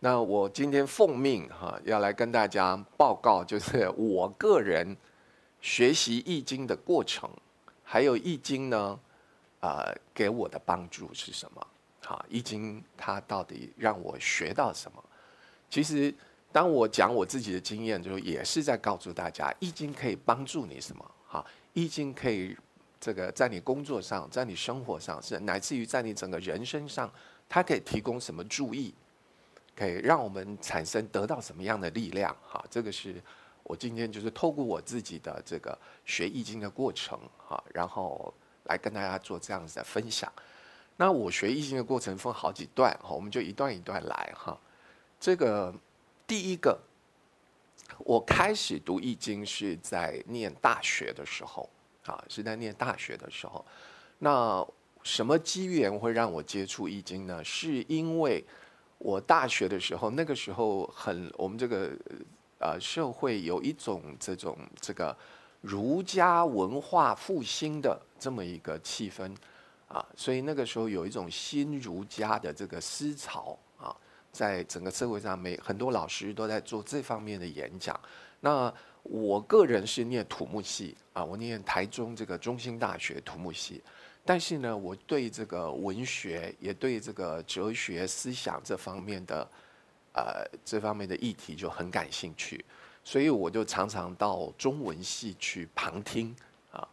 那我今天奉命哈，要来跟大家报告，就是我个人学习易经的过程，还有易经呢，呃，给我的帮助是什么？好，易经它到底让我学到什么？其实，当我讲我自己的经验，就也是在告诉大家，易经可以帮助你什么？好，易经可以这个在你工作上，在你生活上，是乃至于在你整个人生上，它可以提供什么注意？可以让我们产生得到什么样的力量？哈，这个是我今天就是透过我自己的这个学易经的过程，哈，然后来跟大家做这样子的分享。那我学易经的过程分好几段，哈，我们就一段一段来，哈。这个第一个，我开始读易经是在念大学的时候，啊，是在念大学的时候。那什么机缘会让我接触易经呢？是因为我大学的时候，那个时候很我们这个呃社会有一种这种这个儒家文化复兴的这么一个气氛啊，所以那个时候有一种新儒家的这个思潮啊，在整个社会上，每很多老师都在做这方面的演讲。那我个人是念土木系啊，我念台中这个中兴大学土木系。但是呢，我对这个文学，也对这个哲学思想这方面的，呃，这方面的议题就很感兴趣，所以我就常常到中文系去旁听啊。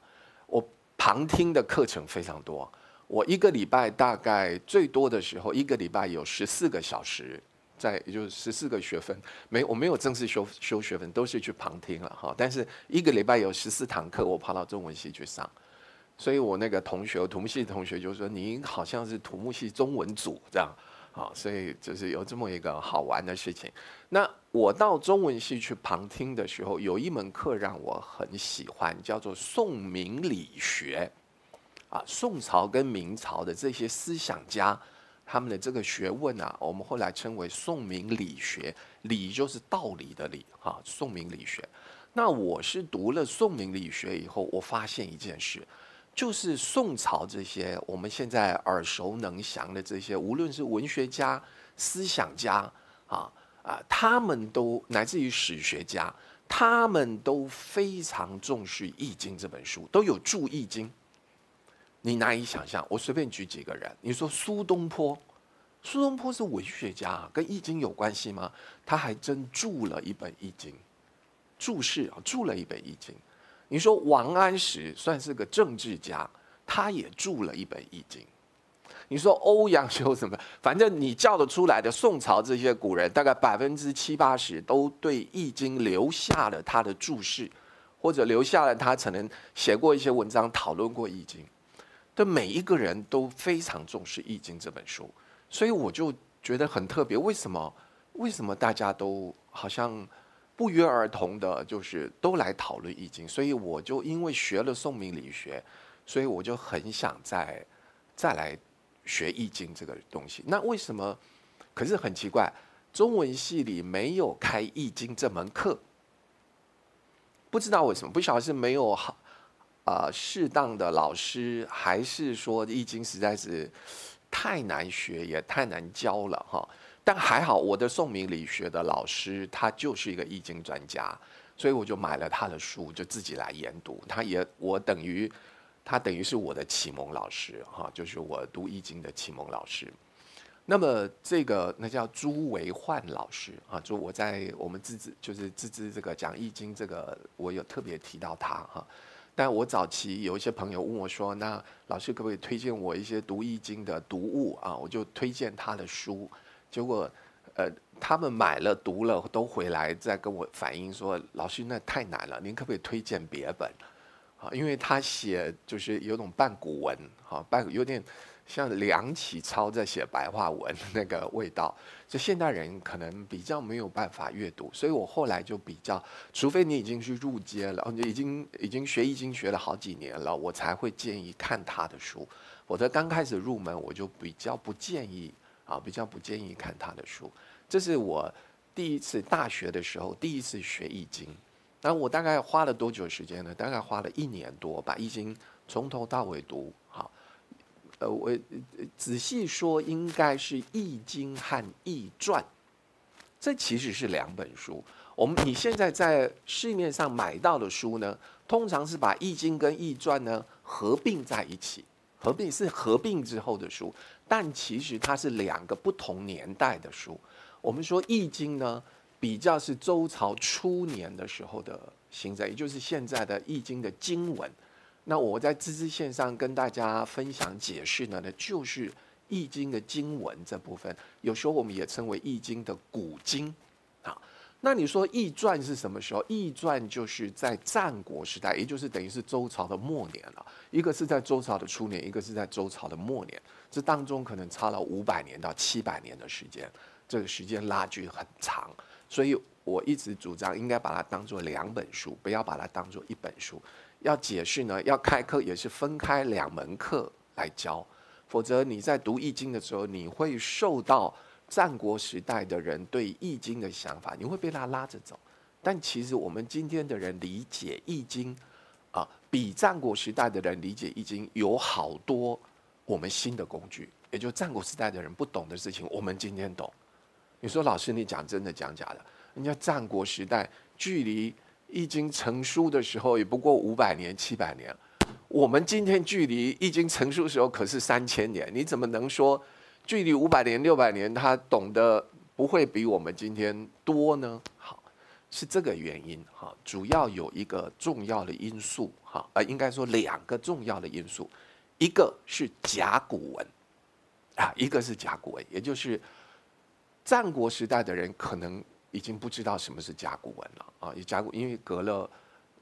我旁听的课程非常多，我一个礼拜大概最多的时候，一个礼拜有十四个小时，在也就是十四个学分，没我没有正式修修学分，都是去旁听了哈。但是一个礼拜有十四堂课，我跑到中文系去上。所以我那个同学，土木系同学就说：“您好像是土木系中文组这样，啊，所以就是有这么一个好玩的事情。那我到中文系去旁听的时候，有一门课让我很喜欢，叫做宋明理学。啊，宋朝跟明朝的这些思想家，他们的这个学问啊，我们后来称为宋明理学。理就是道理的理，哈，宋明理学。那我是读了宋明理学以后，我发现一件事。就是宋朝这些我们现在耳熟能详的这些，无论是文学家、思想家啊啊，他们都乃至于史学家，他们都非常重视《易经》这本书，都有注《易经》。你难以想象，我随便举几个人，你说苏东坡，苏东坡是文学家，跟《易经》有关系吗？他还真注了一本《易经》，注释啊，注了一本《易经》。你说王安石算是个政治家，他也著了一本《易经》。你说欧阳修什么？反正你叫得出来的宋朝这些古人，大概百分之七八十都对《易经》留下了他的注释，或者留下了他可能写过一些文章讨论过《易经》。的每一个人都非常重视《易经》这本书，所以我就觉得很特别。为什么？为什么大家都好像？不约而同的，就是都来讨论易经，所以我就因为学了宋明理学，所以我就很想再再来学易经这个东西。那为什么？可是很奇怪，中文系里没有开易经这门课，不知道为什么，不晓得是没有好啊适当的老师，还是说易经实在是太难学，也太难教了哈。但还好，我的宋明理学的老师他就是一个易经专家，所以我就买了他的书，就自己来研读。他也我等于他等于是我的启蒙老师哈，就是我读易经的启蒙老师。那么这个那叫朱维焕老师啊，就我在我们自资就是自资这个讲易经这个，我有特别提到他哈。但我早期有一些朋友问我说，那老师可不可以推荐我一些读易经的读物啊？我就推荐他的书。结果，呃，他们买了读了都回来再跟我反映说：“老师，那太难了，您可不可以推荐别本？”啊，因为他写就是有种半古文，哈，半有点像梁启超在写白话文那个味道，就现代人可能比较没有办法阅读，所以我后来就比较，除非你已经去入阶了，已经已经学易经学了好几年了，我才会建议看他的书。否则刚开始入门，我就比较不建议。啊，比较不建议看他的书。这是我第一次大学的时候第一次学易经。那我大概花了多久时间呢？大概花了一年多，把易经从头到尾读。好，呃，我仔细说，应该是易经和易传这其实是两本书。我们你现在在市面上买到的书呢，通常是把《易经》跟《易传》呢合并在一起，合并是合并之后的书，但其实它是两个不同年代的书。我们说《易经》呢，比较是周朝初年的时候的行在，也就是现在的《易经》的经文。那我在知识线上跟大家分享解释呢，那就是《易经》的经文这部分，有时候我们也称为《易经》的古经。那你说《易传》是什么时候？《易传》就是在战国时代，也就是等于是周朝的末年了。一个是在周朝的初年，一个是在周朝的末年，这当中可能差了五百年到七百年的时间，这个时间拉距很长。所以我一直主张应该把它当做两本书，不要把它当做一本书。要解释呢，要开课也是分开两门课来教，否则你在读《易经》的时候，你会受到。战国时代的人对《易经》的想法，你会被他拉着走。但其实我们今天的人理解《易经》，啊，比战国时代的人理解《易经》有好多我们新的工具。也就战国时代的人不懂的事情，我们今天懂。你说老师，你讲真的讲假的？人家战国时代距离《易经》成书的时候也不过五百年、七百年，我们今天距离《易经》成书的时候可是三千年，你怎么能说？距离五百年、六百年，他懂得不会比我们今天多呢。好，是这个原因哈。主要有一个重要的因素哈，呃，应该说两个重要的因素，一个是甲骨文啊，一个是甲骨文，也就是战国时代的人可能已经不知道什么是甲骨文了啊。甲骨因为隔了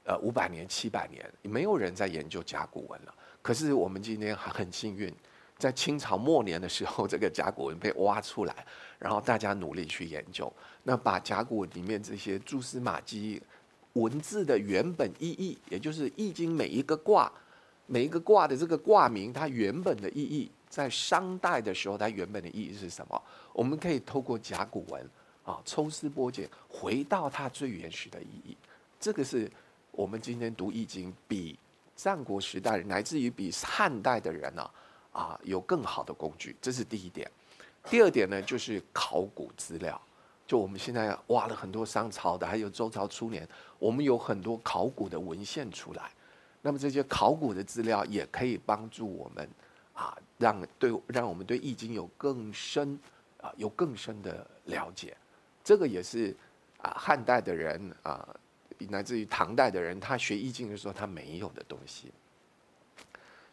呃五百年、七百年，没有人在研究甲骨文了。可是我们今天还很幸运。在清朝末年的时候，这个甲骨文被挖出来，然后大家努力去研究，那把甲骨文里面这些蛛丝马迹、文字的原本意义，也就是《易经》每一个卦、每一个卦的这个卦名，它原本的意义，在商代的时候，它原本的意义是什么？我们可以透过甲骨文啊，抽丝剥茧，回到它最原始的意义。这个是我们今天读《易经》比战国时代，乃至于比汉代的人呢。啊，有更好的工具，这是第一点。第二点呢，就是考古资料。就我们现在挖了很多商朝的，还有周朝初年，我们有很多考古的文献出来。那么这些考古的资料也可以帮助我们啊，让对让我们对易经有更深啊，有更深的了解。这个也是啊，汉代的人啊，乃至于唐代的人，他学易经的时候他没有的东西。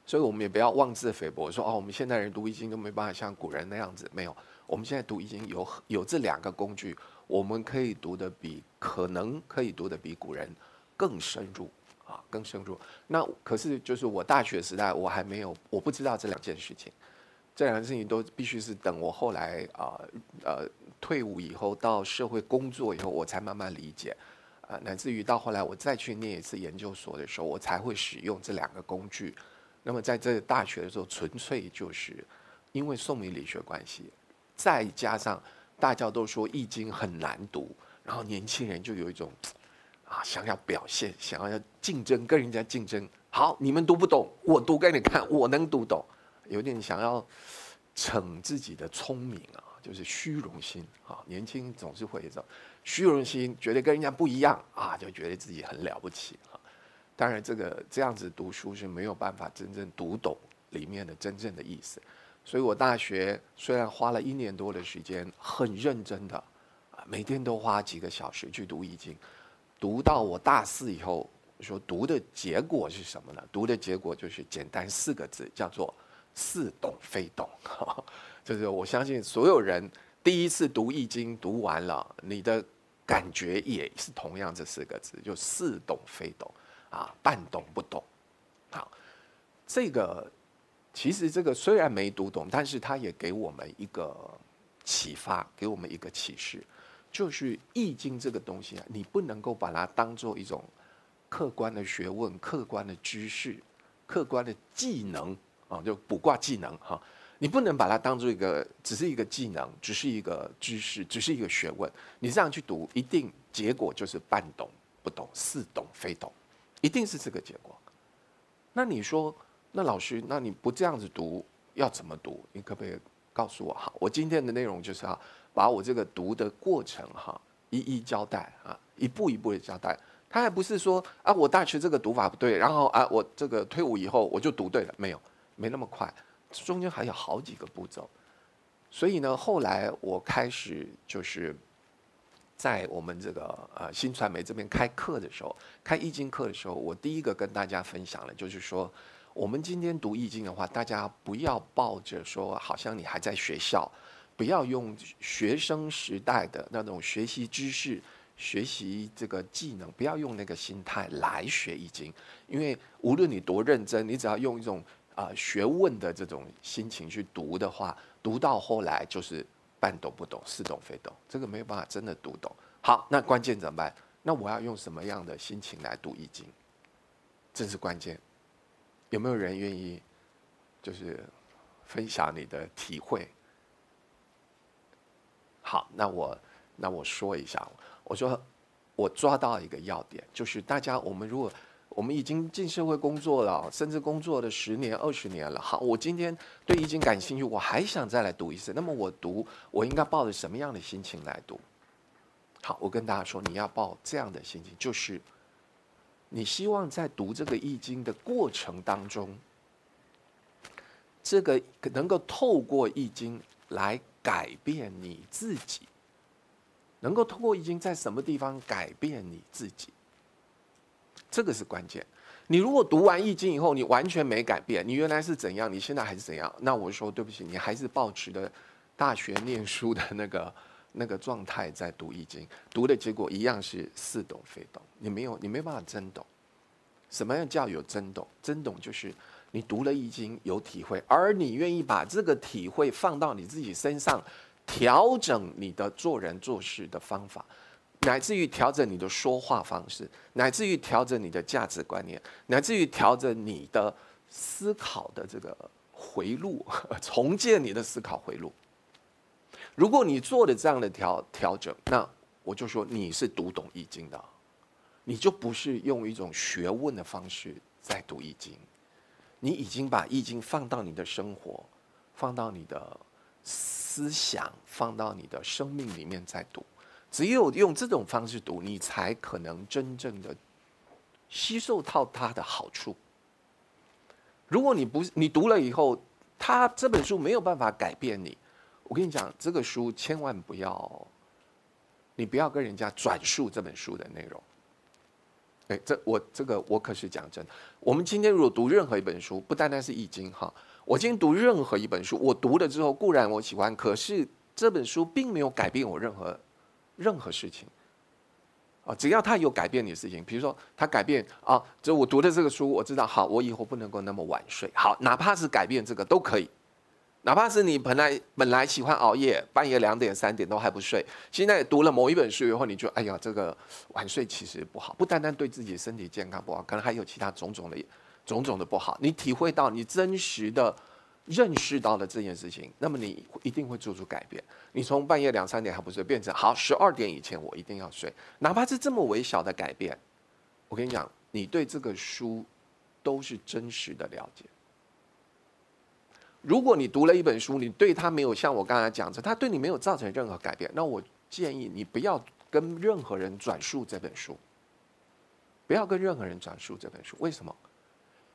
所以我们也不要妄自菲薄，说哦，我们现代人读易经都没办法像古人那样子。没有，我们现在读易经有有这两个工具，我们可以读的比可能可以读的比古人更深入啊，更深入。那可是就是我大学时代我还没有，我不知道这两件事情，这两件事情都必须是等我后来啊呃退伍以后到社会工作以后，我才慢慢理解啊，乃至于到后来我再去念一次研究所的时候，我才会使用这两个工具。那么在这大学的时候，纯粹就是因为宋明理学关系，再加上大家都说《易经》很难读，然后年轻人就有一种啊想要表现，想要要竞争，跟人家竞争。好，你们读不懂，我读给你看，我能读懂。有点想要逞自己的聪明啊，就是虚荣心啊。年轻总是会有这种虚荣心，觉得跟人家不一样啊，就觉得自己很了不起。当然，这个这样子读书是没有办法真正读懂里面的真正的意思。所以我大学虽然花了一年多的时间，很认真的，每天都花几个小时去读易经。读到我大四以后，说读的结果是什么呢？读的结果就是简单四个字，叫做似懂非懂。就是我相信所有人第一次读易经读完了，你的感觉也是同样这四个字，就似懂非懂。啊，半懂不懂，好，这个其实这个虽然没读懂，但是它也给我们一个启发，给我们一个启示，就是《易经》这个东西啊，你不能够把它当做一种客观的学问、客观的知识、客观的技能啊，就卜卦技能哈，你不能把它当做一个只是一个技能，只是一个知识，只是一个学问，你这样去读，一定结果就是半懂不懂，似懂非懂。一定是这个结果。那你说，那老师，那你不这样子读，要怎么读？你可不可以告诉我？好，我今天的内容就是要把我这个读的过程哈一一交代啊，一步一步的交代。他还不是说啊，我大学这个读法不对，然后啊，我这个退伍以后我就读对了，没有，没那么快，中间还有好几个步骤。所以呢，后来我开始就是在我们这个呃新传媒这边开课的时候，开易经课的时候，我第一个跟大家分享的，就是说，我们今天读易经的话，大家不要抱着说好像你还在学校，不要用学生时代的那种学习知识、学习这个技能，不要用那个心态来学易经，因为无论你多认真，你只要用一种啊学问的这种心情去读的话。读到后来就是半懂不懂，似懂非懂，这个没有办法真的读懂。好，那关键怎么办？那我要用什么样的心情来读易经？这是关键。有没有人愿意就是分享你的体会？好，那我那我说一下，我说我抓到一个要点，就是大家我们如果。我们已经进社会工作了，甚至工作了十年、二十年了。好，我今天对易经感兴趣，我还想再来读一次。那么我读，我应该抱着什么样的心情来读？好，我跟大家说，你要抱这样的心情，就是你希望在读这个易经的过程当中，这个能够透过易经来改变你自己，能够透过易经在什么地方改变你自己？这个是关键。你如果读完易经以后，你完全没改变，你原来是怎样，你现在还是怎样，那我说对不起，你还是保持的大学念书的那个 那个状态在读易经，读的结果一样是似懂非懂，你没有你没办法真懂。什么样叫有真懂？真懂就是你读了易经有体会，而你愿意把这个体会放到你自己身上，调整你的做人做事的方法。乃至于调整你的说话方式，乃至于调整你的价值观念，乃至于调整你的思考的这个回路，重建你的思考回路。如果你做了这样的调调整，那我就说你是读懂易经的，你就不是用一种学问的方式在读易经，你已经把易经放到你的生活，放到你的思想，放到你的生命里面在读。只有用这种方式读，你才可能真正的吸收到它的好处。如果你不你读了以后，他这本书没有办法改变你。我跟你讲，这个书千万不要，你不要跟人家转述这本书的内容。哎，这我这个我可是讲真。我们今天如果读任何一本书，不单单是易经哈，我今天读任何一本书，我读了之后固然我喜欢，可是这本书并没有改变我任何。任何事情，啊，只要他有改变你的事情，比如说他改变啊，就我读的这个书，我知道，好，我以后不能够那么晚睡，好，哪怕是改变这个都可以，哪怕是你本来本来喜欢熬夜，半夜两点三点都还不睡，现在读了某一本书以后，你就哎呀，这个晚睡其实不好，不单单对自己身体健康不好，可能还有其他种种的种种的不好，你体会到你真实的。认识到了这件事情，那么你一定会做出改变。你从半夜两三点还不睡，变成好十二点以前我一定要睡，哪怕是这么微小的改变，我跟你讲，你对这个书都是真实的了解。如果你读了一本书，你对它没有像我刚才讲的，它对你没有造成任何改变，那我建议你不要跟任何人转述这本书，不要跟任何人转述这本书。为什么？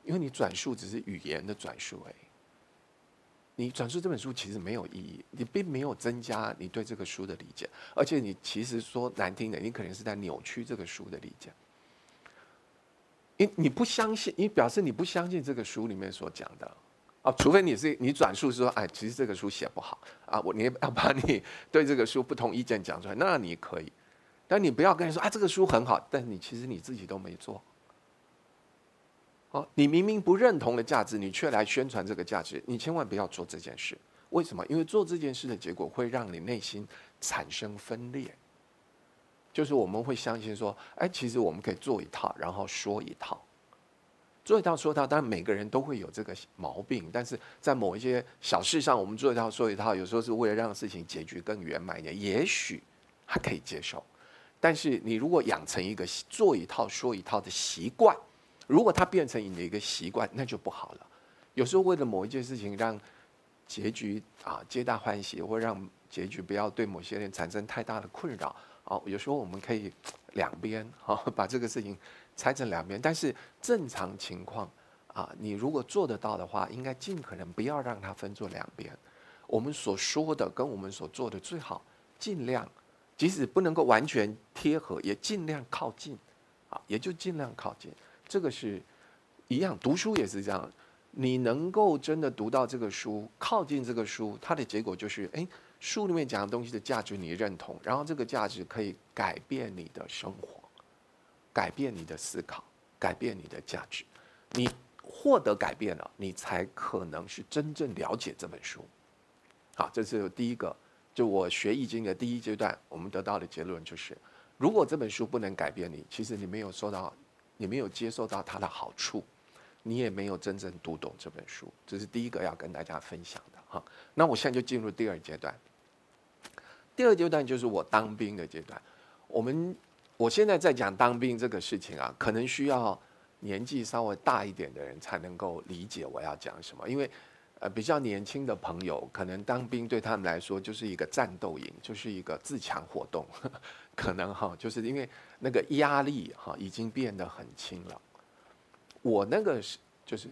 因为你转述只是语言的转述而已。你转述这本书其实没有意义，你并没有增加你对这个书的理解，而且你其实说难听的，你可能是在扭曲这个书的理解。你你不相信，你表示你不相信这个书里面所讲的啊，除非你是你转述说，哎，其实这个书写不好啊，我你要把你 对这个书不同意见讲出来，那你可以，但你不要跟人说啊，这个书很好，但你其实你自己都没做。哦，你明明不认同的价值，你却来宣传这个价值，你千万不要做这件事。为什么？因为做这件事的结果会让你内心产生分裂。就是我们会相信说，哎，其实我们可以做一套，然后说一套，做一套说一套。当然，每个人都会有这个毛病，但是在某一些小事上，我们做一套说一套，有时候是为了让事情结局更圆满一点，也许还可以接受。但是你如果养成一个做一套说一套的习惯，如果它变成你的一个习惯，那就不好了。有时候为了某一件事情，让结局啊皆大欢喜，或让结局不要对某些人产生太大的困扰。哦，有时候我们可以两边 哈把这个事情拆成两边，但是正常情况啊，你如果做得到的话，应该尽可能不要让它分作两边。我们所说的跟我们所做的最好尽量，即使不能够完全贴合，也尽量靠近，啊，也就尽量靠近。这个是一样，读书也是这样。你能够真的读到这个书，靠近这个书，它的结果就是，哎，书里面讲的东西的价值你认同，然后这个价值可以改变你的生活，改变你的思考，改变你的价值。你获得改变了，你才可能是真正了解这本书。好，这是第一个。就我学易经的第一阶段，我们得到的结论就是：如果这本书不能改变你，其实你没有受到，你没有接受到它的好处，你也没有真正读懂这本书。这是第一个要跟大家分享的哈。那我现在就进入第二阶段。第二阶段就是我当兵的阶段。我们我现在在讲当兵这个事情啊，可能需要年纪稍微大一点的人才能够理解我要讲什么，因为。呃，比较年轻的朋友，可能当兵对他们来说就是一个战斗营，就是一个自强活动，可能哈，就是因为那个压力哈已经变得很轻了。我那个是就是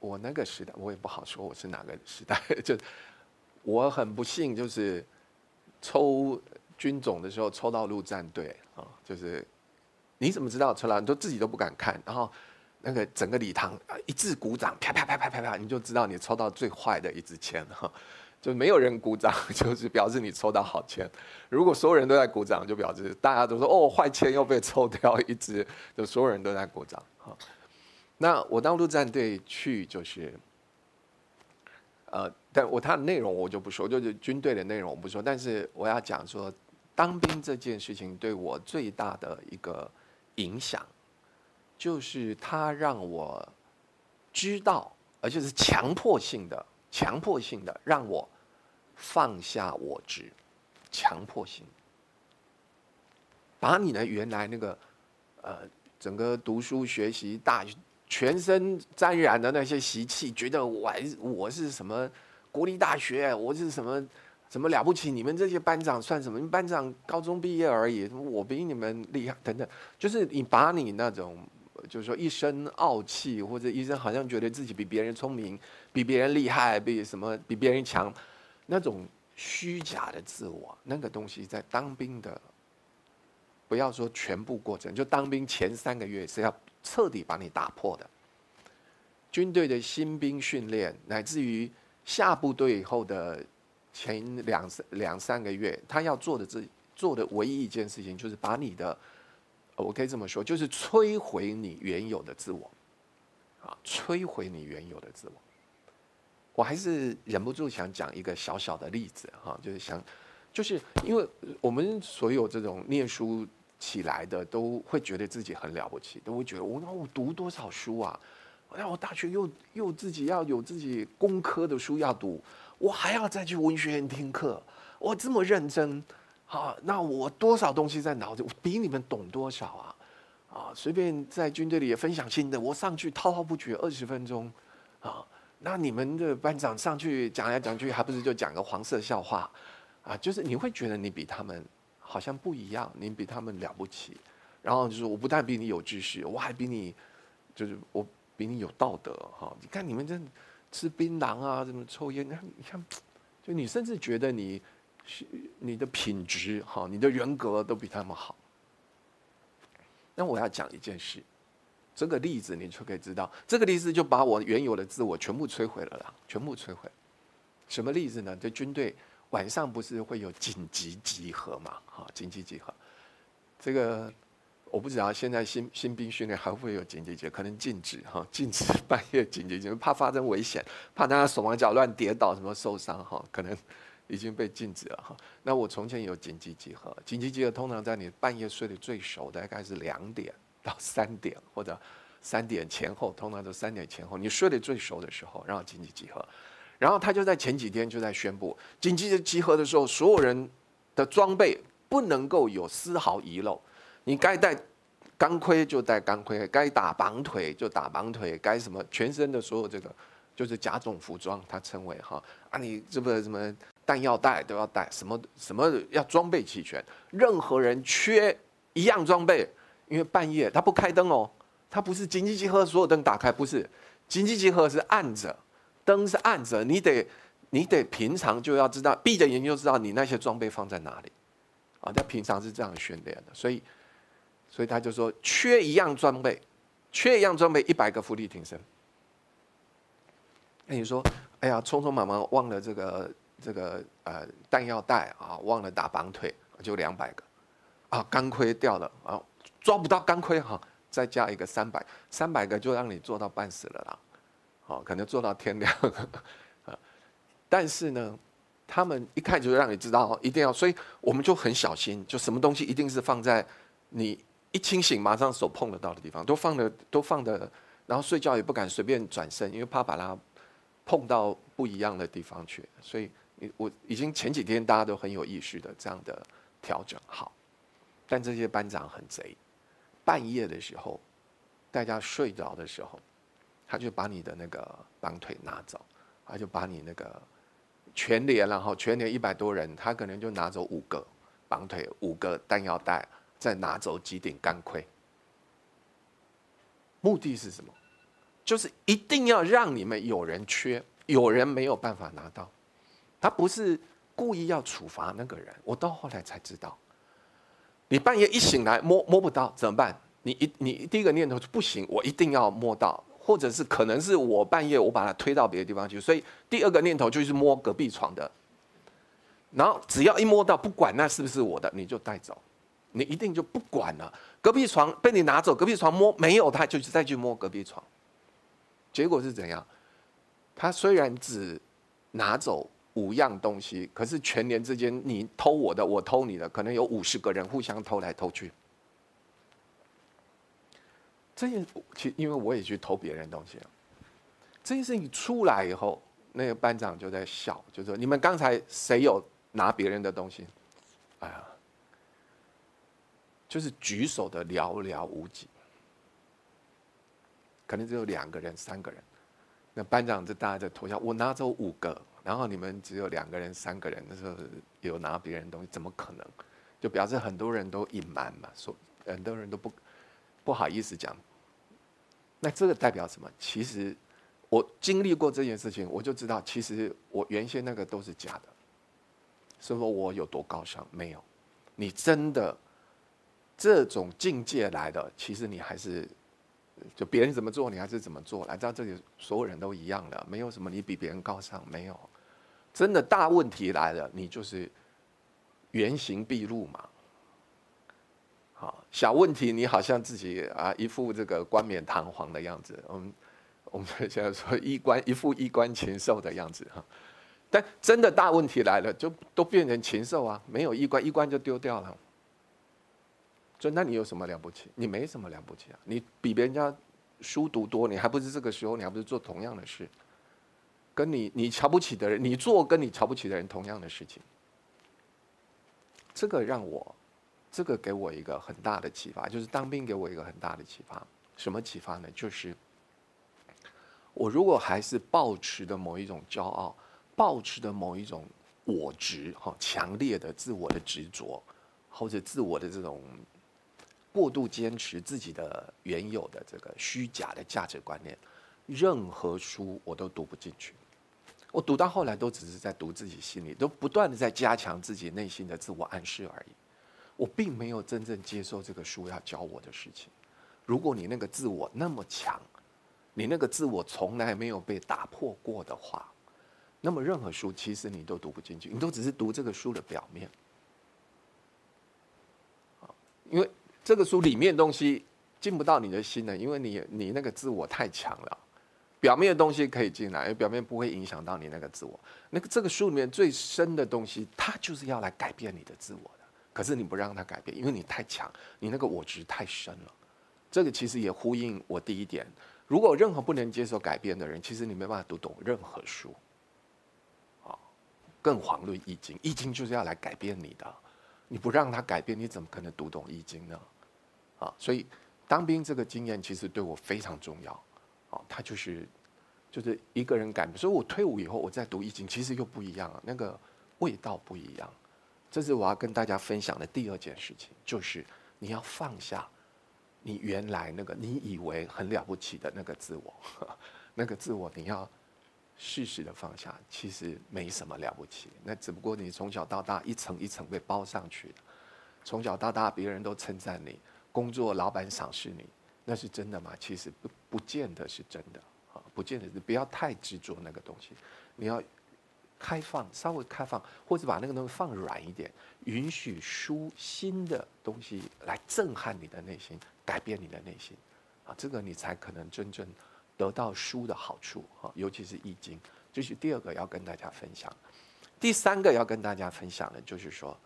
我那个时代，我也不好说我是哪个时代，就我很不幸，就是抽军种的时候抽到陆战队啊，就是你怎么知道抽到？你都自己都不敢看，然后。那个整个礼堂啊一致鼓掌，啪啪啪啪啪啪，你就知道你抽到最坏的一支签哈，就没有人鼓掌，就是表示你抽到好签。如果所有人都在鼓掌，就表示大家都说哦坏签又被抽掉一支，就所有人都在鼓掌哈。那我当陆战队去就是，呃，但我他的内容我就不说，就是军队的内容我不说，但是我要讲说当兵这件事情对我最大的一个影响。就是他让我知道，而且是强迫性的、强迫性的让我放下我执，强迫性，把你的原来那个呃整个读书学习大全身沾染的那些习气，觉得我还我是什么国立大学，我是什么什么了不起？你们这些班长算什么？你班长高中毕业而已，我比你们厉害等等，就是你把你那种。就是说，一身傲气，或者一生好像觉得自己比别人聪明，比别人厉害，比什么比别人强，那种虚假的自我，那个东西在当兵的，不要说全部过程，就当兵前三个月是要彻底把你打破的。军队的新兵训练，乃至于下部队以后的前两三两三个月，他要做的这做的唯一一件事情，就是把你的。我可以这么说，就是摧毁你原有的自我，啊，摧毁你原有的自我。我还是忍不住想讲一个小小的例子，哈，就是想，就是因为我们所有这种念书起来的，都会觉得自己很了不起，都会觉得我那我读多少书啊，那我大学又又自己要有自己工科的书要读，我还要再去文学院听课，我这么认真。好，那我多少东西在脑子，我比你们懂多少啊？啊，随便在军队里也分享心得，我上去滔滔不绝二十分钟，啊，那你们的班长上去讲来讲去，还不是就讲个黄色笑话？啊，就是你会觉得你比他们好像不一样，你比他们了不起，然后就是我不但比你有知识，我还比你，就是我比你有道德哈。你看你们这吃槟榔啊，什么抽烟？你看，你看，就你甚至觉得你。是你的品质哈，你的人格都比他们好。那我要讲一件事，这个例子你就可以知道，这个例子就把我原有的自我全部摧毁了啦，全部摧毁。什么例子呢？这军队晚上不是会有紧急集合嘛？哈，紧急集合。这个我不知道，现在新新兵训练还会不会有紧急集合？可能禁止哈，禁止半夜紧急集合，怕发生危险，怕大家手忙脚乱跌倒什么受伤哈，可能。已经被禁止了哈。那我从前有紧急集合，紧急集合通常在你半夜睡得最熟，大概是两点到三点或者三点前后，通常都三点前后，你睡得最熟的时候，然后紧急集合。然后他就在前几天就在宣布，紧急集合的时候，所有人的装备不能够有丝毫遗漏。你该带钢盔就带钢盔，该打绑腿就打绑腿，该什么全身的所有这个就是甲种服装，他称为哈啊，你这个什么弹药带都要带，什么什么要装备齐全，任何人缺一样装备，因为半夜他不开灯哦，他不是紧急集合，所有灯打开，不是。紧急集合是暗着，灯是暗着，你得你得平常就要知道，闭着眼睛就知道你那些装备放在哪里，啊，他平常是这样训练的，所以所以他就说缺一样装备，缺一样装备一百个伏地挺身。那你说，哎呀，匆匆忙忙忘了这个这个呃弹药袋啊，忘了打绑腿，就两百个，啊，钢盔掉了啊，抓不到钢盔哈，再加一个三百，三百个就让你做到半死了啦，好，可能做到天亮，啊，但是呢，他们一看就让你知道一定要，所以我们就很小心，就什么东西一定是放在你一清醒马上手碰得到的地方，都放的都放的，然后睡觉也不敢随便转身，因为怕把它。碰到不一样的地方去，所以你我已经前几天大家都很有意识的这样的调整。好，但这些班长很贼，半夜的时候，大家睡着的时候，他就把你的那个绑腿拿走，他就把你那个全连然后全连一百多人，他可能就拿走五个绑腿，五个弹药袋，再拿走几顶钢盔，目的是什么？就是一定要让你们有人缺，有人没有办法拿到，他不是故意要处罚那个人。我到后来才知道，你半夜一醒来摸摸不到怎么办？你一你第一个念头就不行，我一定要摸到，或者是可能是我半夜我把它推到别的地方去，所以第二个念头就是摸隔壁床的。然后只要一摸到，不管那是不是我的，你就带走，你一定就不管了。隔壁床被你拿走，隔壁床摸没有，他就再去摸隔壁床。结果是怎样？他虽然只拿走五样东西，可是全年之间，你偷我的，我偷你的，可能有五十个人互相偷来偷去。这件，其因为我也去偷别人东西了。这件事情出来以后，那个班长就在笑，就说：“你们刚才谁有拿别人的东西？”哎呀，就是举手的寥寥无几。可能只有两个人、三个人，那班长就大家在偷笑。我拿走五个，然后你们只有两个人、三个人，的时候有拿别人东西，怎么可能？就表示很多人都隐瞒嘛，说很多人都不不好意思讲。那这个代表什么？其实我经历过这件事情，我就知道，其实我原先那个都是假的。是说我有多高尚？没有，你真的这种境界来的，其实你还是。就别人怎么做，你还是怎么做。来到这里，所有人都一样的，没有什么你比别人高尚，没有。真的大问题来了，你就是原形毕露嘛。好，小问题你好像自己啊一副这个冠冕堂皇的样子。我们我们现在说衣冠一副衣冠禽兽的样子哈。但真的大问题来了，就都变成禽兽啊，没有衣冠，衣冠就丢掉了。所以，那你有什么了不起？你没什么了不起啊！你比别人家书读多，你还不是这个时候，你还不是做同样的事？跟你你瞧不起的人，你做跟你瞧不起的人同样的事情。这个让我，这个给我一个很大的启发，就是当兵给我一个很大的启发。什么启发呢？就是我如果还是抱持的某一种骄傲，抱持的某一种我执哈，强烈的自我的执着，或者自我的这种。过度坚持自己的原有的这个虚假的价值观念，任何书我都读不进去。我读到后来都只是在读自己心里，都不断的在加强自己内心的自我暗示而已。我并没有真正接受这个书要教我的事情。如果你那个自我那么强，你那个自我从来没有被打破过的话，那么任何书其实你都读不进去，你都只是读这个书的表面。因为。这个书里面东西进不到你的心了，因为你你那个自我太强了。表面的东西可以进来，因为表面不会影响到你那个自我。那个这个书里面最深的东西，它就是要来改变你的自我的。可是你不让它改变，因为你太强，你那个我执太深了。这个其实也呼应我第一点：如果任何不能接受改变的人，其实你没办法读懂任何书。啊，更遑论易经，易经就是要来改变你的。你不让它改变，你怎么可能读懂易经呢？啊，所以当兵这个经验其实对我非常重要，啊，它就是就是一个人改，所以我退伍以后我再读易经，其实又不一样了，那个味道不一样。这是我要跟大家分享的第二件事情，就是你要放下你原来那个你以为很了不起的那个自我，那个自我你要适时的放下，其实没什么了不起，那只不过你从小到大一层一层被包上去的，从小到大别人都称赞你，工作老板赏识你，那是真的吗？其实不不见得是真的啊。不见得是不要太执着那个东西，你要开放，稍微开放，或者把那个东西放软一点，允许书新的东西来震撼你的内心，改变你的内心，啊，这个你才可能真正得到书的好处啊，尤其是易经，这是第二个要跟大家分享。第三个要跟大家分享的，就是说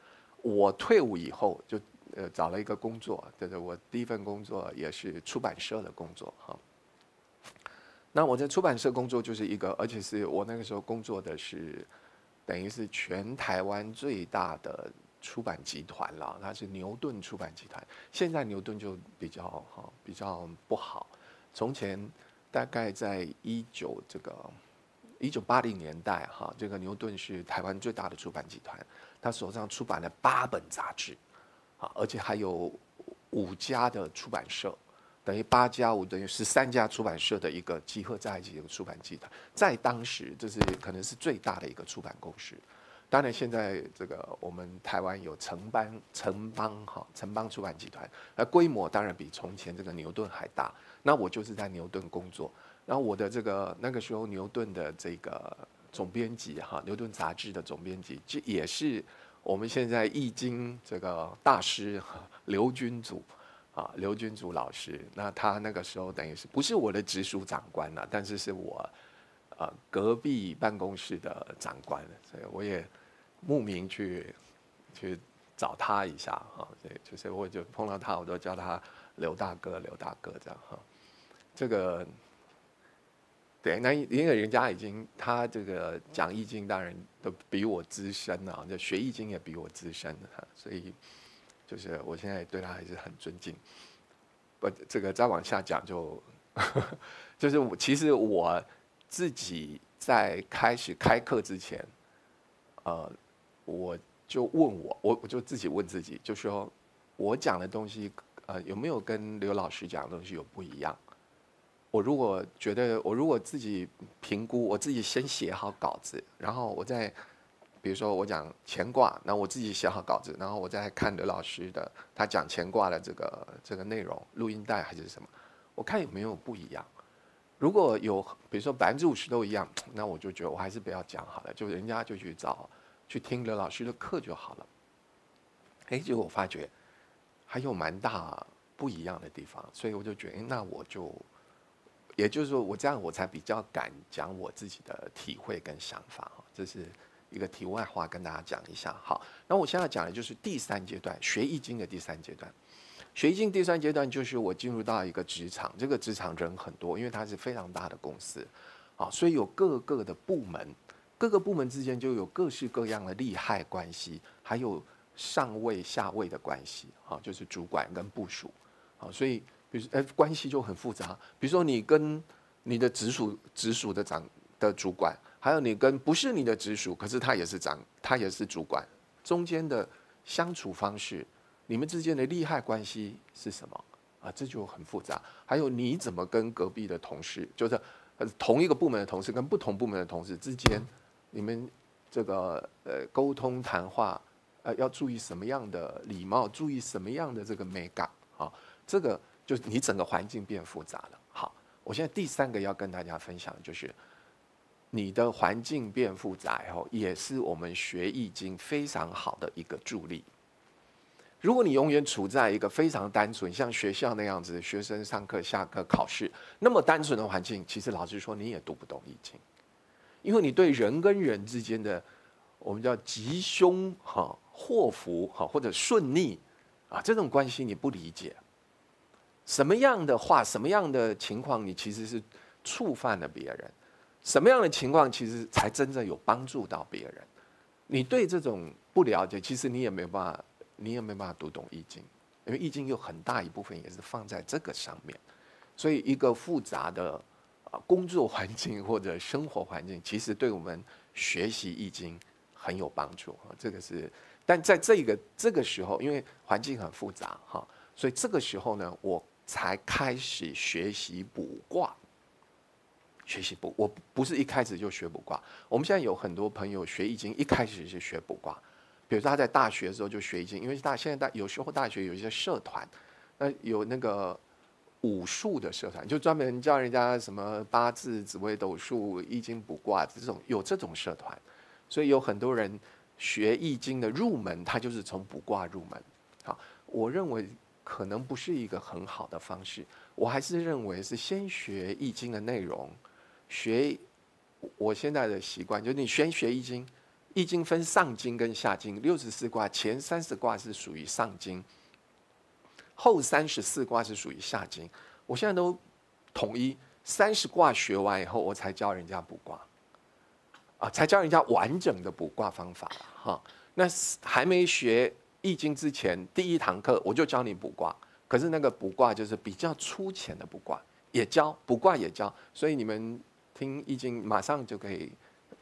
我退伍以后就呃找了一个工作，就是我第一份工作也是出版社的工作哈。那我在出版社工作就是一个，而且是我那个时候工作的是，等于是全台湾最大的出版集团了，它是牛顿出版集团。现在牛顿就比较哈比较不好。从前大概在一九这个一九八零年代哈，这个牛顿是台湾最大的出版集团，他手上出版了八本杂志，啊，而且还有五家的出版社。等于八加五等于十三家出版社的一个集合在一起的出版集团，在当时这是可能是最大的一个出版公司。当然，现在这个我们台湾有城邦城邦哈城邦出版集团，那规模当然比从前这个牛顿还大。那我就是在牛顿工作，然后我的这个那个时候牛顿的这个总编辑哈牛顿杂志的总编辑，这也是我们现在易经这个大师刘君祖。啊，刘君祖老师，那他那个时候等于是不是我的直属长官了？但是是我，呃，隔壁办公室的长官，所以我也慕名去去找他一下哈。所以，就是我就碰到他，我都叫他刘大哥，刘大哥这样哈。这个对，那因为人家已经他这个讲易经，当然都比我资深了，就学易经也比我资深哈，所以。就是我现在对他还是很尊敬，不，这个再往下讲就，就是我其实我自己在开始开课之前，呃，我就问我，我我就自己问自己，就说我讲的东西，呃，有没有跟刘老师讲的东西有不一样？我如果觉得，我如果自己评估，我自己先写好稿子，然后我再。比如说我讲乾卦，那我自己写好稿子，然后我再看刘老师的他讲乾卦的这个这个内容，录音带还是什么，我看有没有不一样。如果有，比如说百分之五十都一样，那我就觉得我还是不要讲好了，就人家就去找去听刘老师的课就好了。哎，结果我发觉还有蛮大不一样的地方，所以我就觉得，那我就，也就是说，我这样我才比较敢讲我自己的体会跟想法这是。一个题外话跟大家讲一下，好，那我现在讲的就是第三阶段学易经的第三阶段。学易经第三阶段就是我进入到一个职场，这个职场人很多，因为它是非常大的公司，啊，所以有各个的部门，各个部门之间就有各式各样的利害关系，还有上位下位的关系，啊，就是主管跟部属，啊，所以比如哎关系就很复杂，比如说你跟你的直属直属的长的主管。还有你跟不是你的直属，可是他也是长，他也是主管，中间的相处方式，你们之间的利害关系是什么啊？这就很复杂。还有你怎么跟隔壁的同事，就是同一个部门的同事跟不同部门的同事之间，你们这个呃沟通谈话，呃要注意什么样的礼貌，注意什么样的这个美感啊？这个就是你整个环境变复杂了。好，我现在第三个要跟大家分享就是。你的环境变复杂以后，也是我们学易经非常好的一个助力。如果你永远处在一个非常单纯，像学校那样子，学生上课、下课、考试那么单纯的环境，其实老实说你也读不懂易经，因为你对人跟人之间的我们叫吉凶哈、祸福哈或者顺逆啊这种关系你不理解，什么样的话、什么样的情况，你其实是触犯了别人。什么样的情况其实才真正有帮助到别人？你对这种不了解，其实你也没有办法，你也没办法读懂易经，因为易经有很大一部分也是放在这个上面。所以一个复杂的工作环境或者生活环境，其实对我们学习易经很有帮助啊。这个是，但在这个这个时候，因为环境很复杂哈，所以这个时候呢，我才开始学习卜卦。学习卜，我不是一开始就学卜卦。我们现在有很多朋友学易经，一开始是学卜卦。比如说他在大学的时候就学易经，因为大现在大有时候大学有一些社团，那有那个武术的社团，就专门教人家什么八字、紫微斗数、易经卜卦这种，有这种社团。所以有很多人学易经的入门，他就是从卜卦入门。好，我认为可能不是一个很好的方式。我还是认为是先学易经的内容。学，我现在的习惯就是你先学易经，易经分上经跟下经，六十四卦前三十卦是属于上经，后三十四卦是属于下经。我现在都统一三十卦学完以后，我才教人家卜卦，啊，才教人家完整的卜卦方法哈。那还没学易经之前，第一堂课我就教你卜卦，可是那个卜卦就是比较粗浅的卜卦，也教卜卦也教，所以你们。听易经马上就可以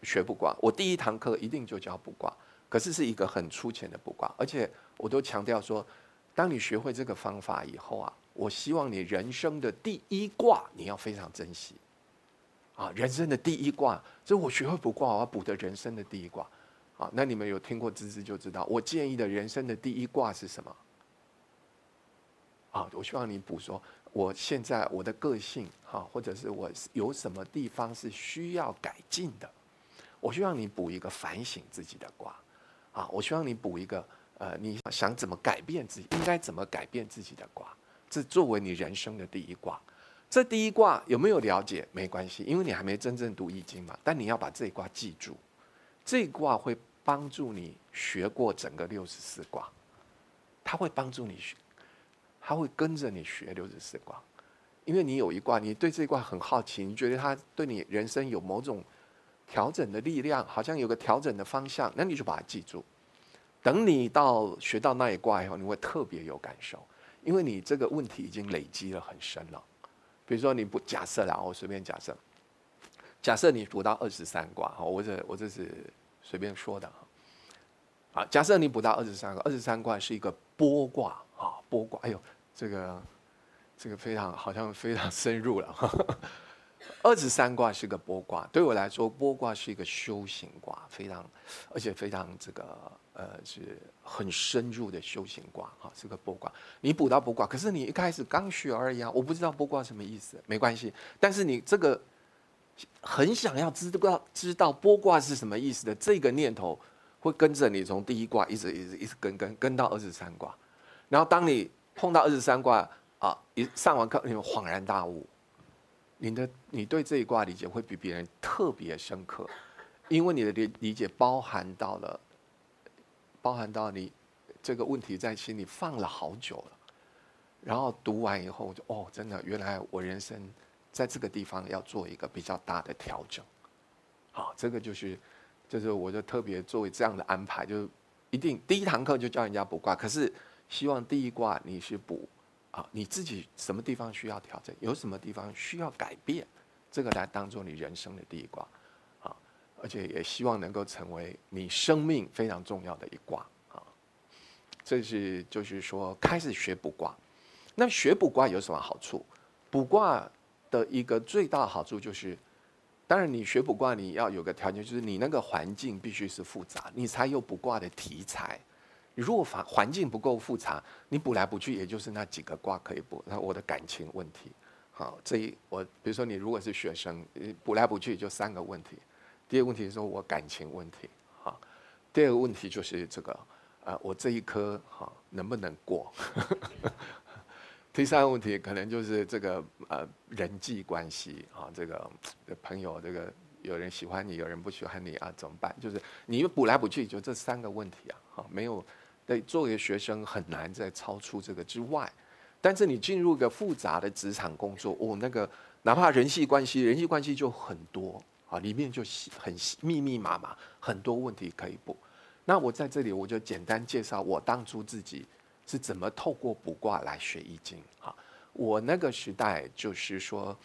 学卜卦，我第一堂课一定就教卜卦，可是是一个很粗浅的卜卦，而且我都强调说，当你学会这个方法以后啊，我希望你人生的第一卦你要非常珍惜，啊，人生的第一卦，这我学会卜卦，我要卜的人生的第一卦，啊，那你们有听过知知就知道，我建议的人生的第一卦是什么？啊，我希望你补说。我现在我的个性哈，或者是我有什么地方是需要改进的，我希望你补一个反省自己的卦，啊，我希望你补一个呃，你想怎么改变自己，应该怎么改变自己的卦，这作为你人生的第一卦。这第一卦有没有了解没关系，因为你还没真正读易经嘛。但你要把这一卦记住，这一卦会帮助你学过整个六十四卦，它会帮助你学。他会跟着你学六十四卦，因为你有一卦，你对这一卦很好奇，你觉得它对你人生有某种调整的力量，好像有个调整的方向，那你就把它记住。等你到学到那一卦以后，你会特别有感受，因为你这个问题已经累积了很深了。比如说，你不假设了，我随便假设，假设你补到二十三卦，哈，我这我这是随便说的哈。啊，假设你补到二十三个，二十三卦是一个波卦啊，波卦，哎呦。这个，这个非常好像非常深入了。二十三卦是个波卦，对我来说，波卦是一个修行卦，非常而且非常这个呃是很深入的修行卦哈，是个波卦。你补到波卦，可是你一开始刚学而已啊，我不知道波卦什么意思，没关系。但是你这个很想要知道知道波卦是什么意思的这个念头，会跟着你从第一卦一直一直一直跟跟跟到二十三卦，然后当你。碰到二十三卦啊，一上完课你们恍然大悟，你的你对这一卦理解会比别人特别深刻，因为你的理理解包含到了，包含到你这个问题在心里放了好久了，然后读完以后就哦，真的原来我人生在这个地方要做一个比较大的调整，好，这个就是就是我就特别作为这样的安排，就一定第一堂课就教人家卜卦，可是。希望第一卦你是补啊，你自己什么地方需要调整，有什么地方需要改变，这个来当做你人生的第一卦啊，而且也希望能够成为你生命非常重要的一卦啊。这是就是说开始学卜卦，那学卜卦有什么好处？卜卦的一个最大好处就是，当然你学卜卦你要有个条件，就是你那个环境必须是复杂，你才有卜卦的题材。如果环环境不够复杂，你补来补去也就是那几个卦可以补。那我的感情问题，好，这一我比如说你如果是学生，补来补去就三个问题。第一个问题是说我感情问题，好，第二个问题就是这个，呃，我这一科哈能不能过？第三个问题可能就是这个呃人际关系啊，这个朋友这个。有人喜欢你，有人不喜欢你啊，怎么办？就是你补来补去，就这三个问题啊，哈，没有。对，作为学生很难再超出这个之外。但是你进入一个复杂的职场工作，哦，那个哪怕人际关系，人际关系就很多啊，里面就很密密麻麻，很多问题可以补。那我在这里我就简单介绍我当初自己是怎么透过卜卦来学易经哈。我那个时代就是说。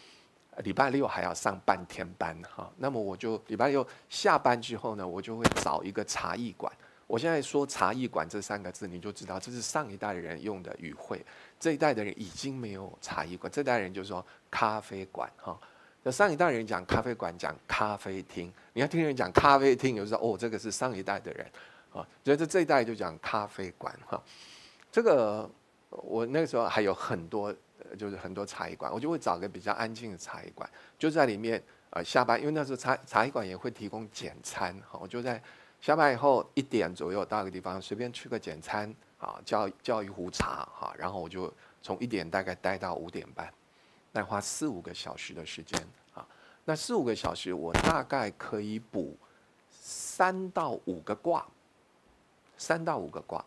礼拜六还要上半天班哈，那么我就礼拜六下班之后呢，我就会找一个茶艺馆。我现在说茶艺馆这三个字，你就知道这是上一代人用的语汇，这一代的人已经没有茶艺馆，这代人就说咖啡馆哈。那上一代人讲咖啡馆讲咖啡厅，你要听人讲咖啡厅，就知道哦，这个是上一代的人啊。所以这这一代就讲咖啡馆哈。这个我那个时候还有很多。就是很多茶艺馆，我就会找个比较安静的茶艺馆，就在里面呃下班，因为那时候茶茶艺馆也会提供简餐，哈，我就在下班以后一点左右到个地方，随便吃个简餐，啊，叫叫一壶茶，哈，然后我就从一点大概待到五点半，那花四五个小时的时间，啊，那四五个小时我大概可以补三到五个卦，三到五个卦。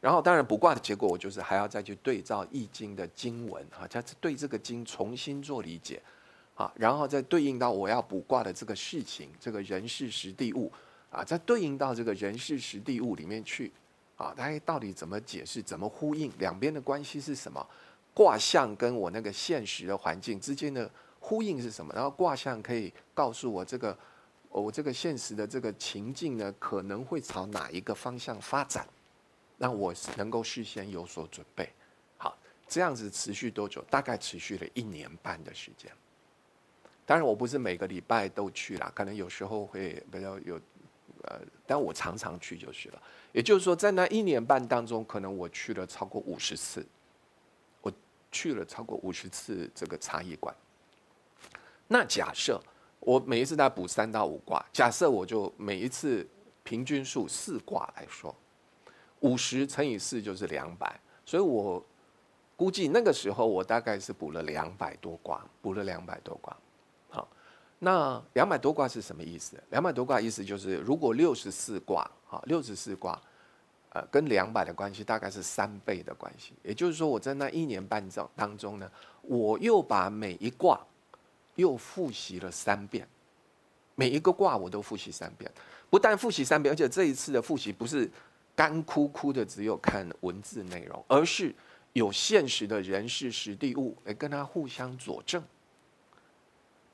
然后，当然卜卦的结果，我就是还要再去对照易经的经文啊，再对这个经重新做理解，啊，然后再对应到我要卜卦的这个事情，这个人事实地物，啊，再对应到这个人事实地物里面去，啊，它到底怎么解释，怎么呼应，两边的关系是什么？卦象跟我那个现实的环境之间的呼应是什么？然后卦象可以告诉我这个我这个现实的这个情境呢，可能会朝哪一个方向发展？让我能够事先有所准备，好，这样子持续多久？大概持续了一年半的时间。当然，我不是每个礼拜都去啦，可能有时候会比较有，呃，但我常常去就是了。也就是说，在那一年半当中，可能我去了超过五十次，我去了超过五十次这个茶艺馆。那假设我每一次在补三到五卦，假设我就每一次平均数四卦来说。五十乘以四就是两百，所以我估计那个时候我大概是补了两百多卦，补了两百多卦。好，那两百多卦是什么意思？两百多卦意思就是，如果六十四卦，好，六十四卦，呃，跟两百的关系大概是三倍的关系。也就是说，我在那一年半中当中呢，我又把每一卦又复习了三遍，每一个卦我都复习三遍，不但复习三遍，而且这一次的复习不是。干枯枯的只有看文字内容，而是有现实的人事实地物来跟他互相佐证。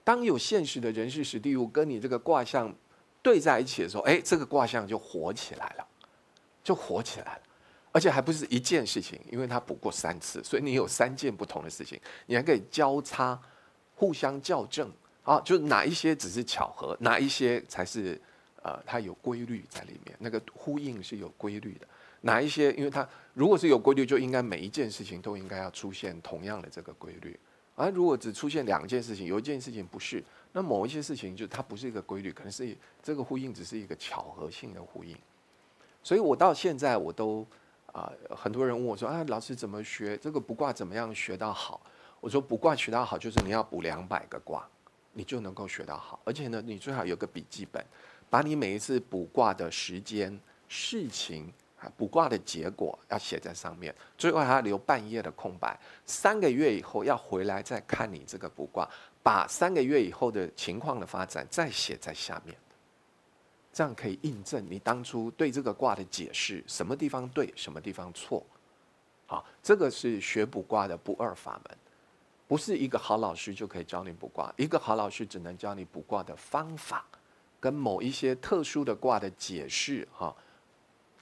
当有现实的人事实地物跟你这个卦象对在一起的时候，哎，这个卦象就活起来了，就活起来了，而且还不是一件事情，因为他补过三次，所以你有三件不同的事情，你还可以交叉互相校正啊，就哪一些只是巧合，哪一些才是。呃，它有规律在里面，那个呼应是有规律的。哪一些？因为它如果是有规律，就应该每一件事情都应该要出现同样的这个规律。而如果只出现两件事情，有一件事情不是，那某一些事情就它不是一个规律，可能是这个呼应只是一个巧合性的呼应。所以我到现在我都啊，很多人问我说啊，老师怎么学这个卜卦？怎么样学到好？我说卜卦学到好，就是你要卜两百个卦，你就能够学到好。而且呢，你最好有个笔记本。把你每一次卜卦的时间、事情啊，卜卦的结果要写在上面，最后还要留半页的空白。三个月以后要回来再看你这个卜卦，把三个月以后的情况的发展再写在下面，这样可以印证你当初对这个卦的解释，什么地方对，什么地方错。好，这个是学卜卦的不二法门，不是一个好老师就可以教你卜卦，一个好老师只能教你卜卦的方法。跟某一些特殊的卦的解释，哈，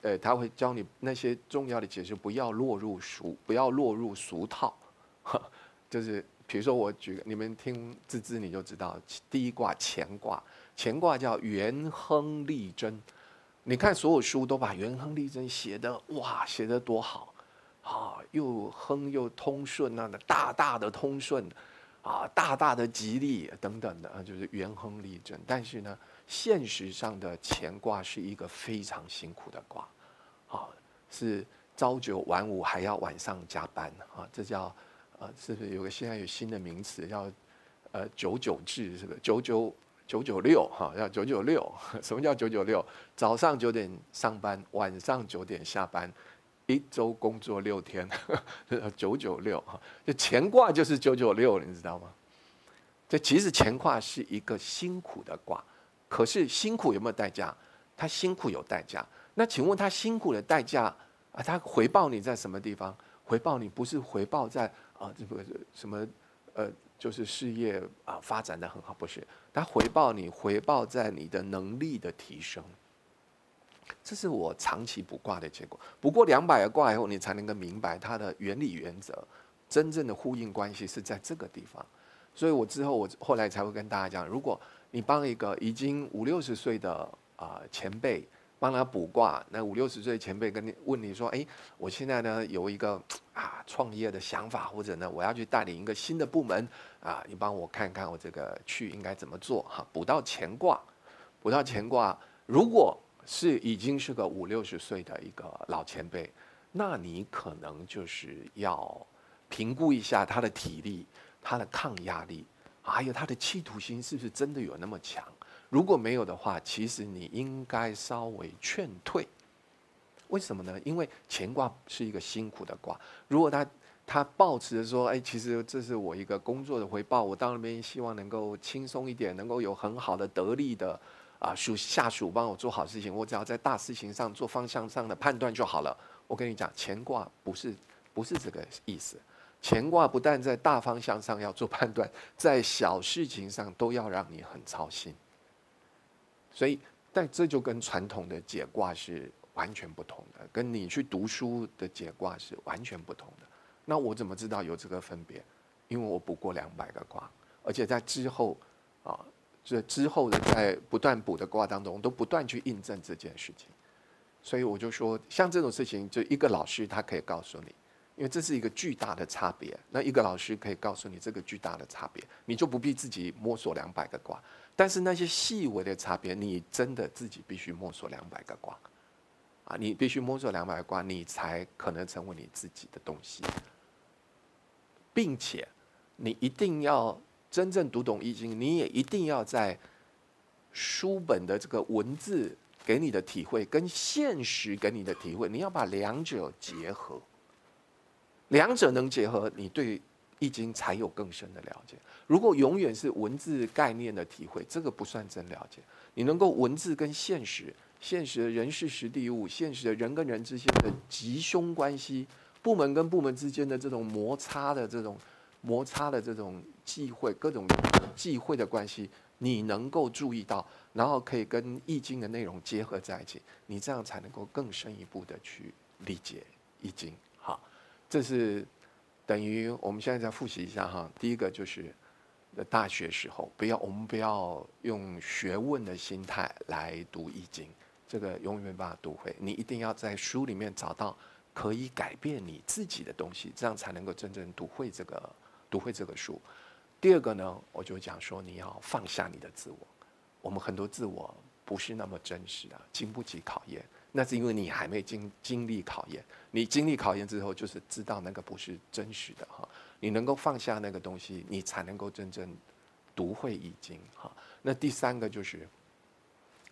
呃，他会教你那些重要的解释，不要落入俗，不要落入俗套，就是比如说我举个，你们听字字你就知道，第一卦乾卦，乾卦叫元亨利贞，你看所有书都把元亨利贞写的哇，写的多好，啊，又亨又通顺那的大大的通顺，啊，大大的吉利等等的啊，就是元亨利贞，但是呢。现实上的乾卦是一个非常辛苦的卦，啊，是朝九晚五还要晚上加班啊，这叫呃，是不是有个现在有新的名词叫呃九九制，是不是九九九九六哈？要九九六，什么叫九九六？早上九点上班，晚上九点下班，一周工作六天，九九六哈。就乾卦就是九九六，你知道吗？这其实乾卦是一个辛苦的卦。可是辛苦有没有代价？他辛苦有代价。那请问他辛苦的代价啊？他回报你在什么地方？回报你不是回报在啊这个什么呃就是事业啊发展的很好，不是，他回报你回报在你的能力的提升。这是我长期卜卦的结果。不过两百个卦以后，你才能够明白它的原理原则，真正的呼应关系是在这个地方。所以我之后我后来才会跟大家讲，如果你帮一个已经五六十岁的啊前辈帮他卜卦，那五六十岁前辈跟你问你说：“哎，我现在呢有一个 啊创业的想法，或者呢我要去带领一个新的部门啊，你帮我看看我这个去应该怎么做？”哈，卜到乾卦，卜到乾卦，如果是已经是个五六十岁的一个老前辈，那你可能就是要评估一下他的体力、他的抗压力，还有他的企图心是不是真的有那么强。如果没有的话，其实你应该稍微劝退。为什么呢？因为乾卦是一个辛苦的卦。如果他他抱持着说，哎，其实这是我一个工作的回报，我到那边希望能够轻松一点，能够有很好的得力的。啊，属下属帮我做好事情，我只要在大事情上做方向上的判断就好了。我跟你讲，乾卦不是不是这个意思。乾卦不但在大方向上要做判断，在小事情上都要让你很操心。所以，但这就跟传统的解卦是完全不同的，跟你去读书的解卦是完全不同的。那我怎么知道有这个分别？因为我补过两百个卦，而且在之后啊。这之后的在不断补的卦当中，都不断去印证这件事情，所以我就说，像这种事情，就一个老师他可以告诉你，因为这是一个巨大的差别。那一个老师可以告诉你这个巨大的差别，你就不必自己摸索两百个卦。但是那些细微的差别，你真的自己必须摸索两百个卦，啊，你必须摸索两百个卦，你才可能成为你自己的东西，并且你一定要。真正读懂易经，你也一定要在书本的这个文字给你的体会，跟现实给你的体会，你要把两者结合。两者能结合，你对易经才有更深的了解。如果永远是文字概念的体会，这个不算真了解。你能够文字跟现实、现实的人事实地物、现实的人跟人之间的吉凶关系、部门跟部门之间的这种摩擦的这种。摩擦的这种忌讳，各种忌讳的关系，你能够注意到，然后可以跟易经的内容结合在一起，你这样才能够更深一步的去理解易经。这是等于我们现在再复习一下哈。第一个就是大学时候，不要我们不要用学问的心态来读易经，这个永远没办法读会。你一定要在书里面找到可以改变你自己的东西，这样才能够真正读会这个。读会这个书，第二个呢，我就讲说你要放下你的自我。我们很多自我不是那么真实的，经不起考验。那是因为你还没经经历考验。你经历考验之后，就是知道那个不是真实的哈。你能够放下那个东西，你才能够真正读会易经哈。那第三个就是，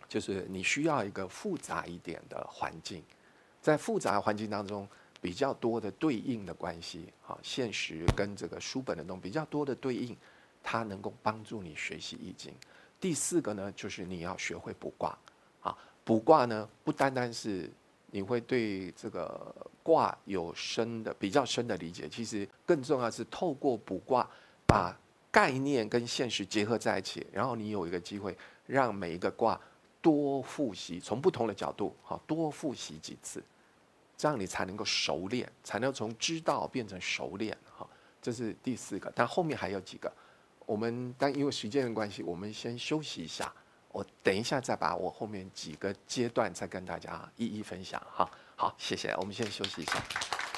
就是你需要一个复杂一点的环境，在复杂环境当中。比较多的对应的关系，哈，现实跟这个书本的东西比较多的对应，它能够帮助你学习易经。第四个呢，就是你要学会卜卦，卜卦呢不单单是你会对这个卦有深的比较深的理解，其实更重要是透过卜卦把概念跟现实结合在一起，然后你有一个机会让每一个卦多复习，从不同的角度，哈，多复习几次。这样你才能够熟练，才能从知道变成熟练，哈，这是第四个。但后面还有几个，我们但因为时间的关系，我们先休息一下。我等一下再把我后面几个阶段再跟大家一一分享，哈。好，谢谢。我们先休息一下。